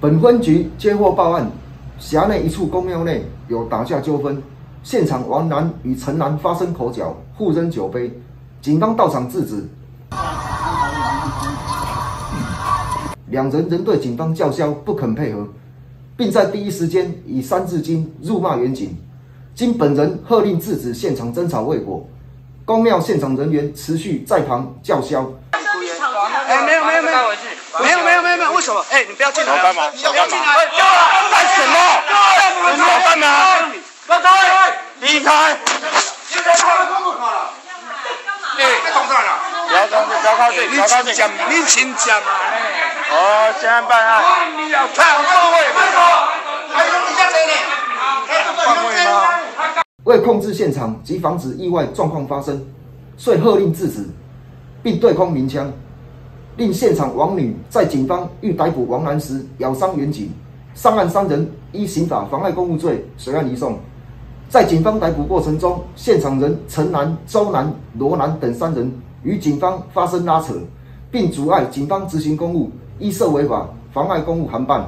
本分局接获报案，辖内一处公庙内有打架纠纷，现场王男与陈男发生口角，互扔酒杯，警方到场制止，两人仍对警方叫嚣，不肯配合，并在第一时间以三字经辱骂民警。经本人喝令制止现场争吵未果，公庙现场人员持续在旁叫嚣。哎，没有没有没有，什么？哎，你不要进来干嘛？不要进来！干什么？你要干嘛？让开！离开！现在他们公了。哎！不要靠近，不要靠近，不要靠近！你请假嘛呢？哦，现在办案。你要看各位，为什么？还有你下谁呢？犯会吗？为控制现场及防止意外状况发生，遂喝令制止，并对空鸣枪，令现场王女在警方欲逮捕王男时咬伤民警，上岸三人依刑法妨碍公务罪随案移送。在警方逮捕过程中，现场人陈南、周南、罗南等三人与警方发生拉扯，并阻碍警方执行公务，依涉违法妨碍公务函办。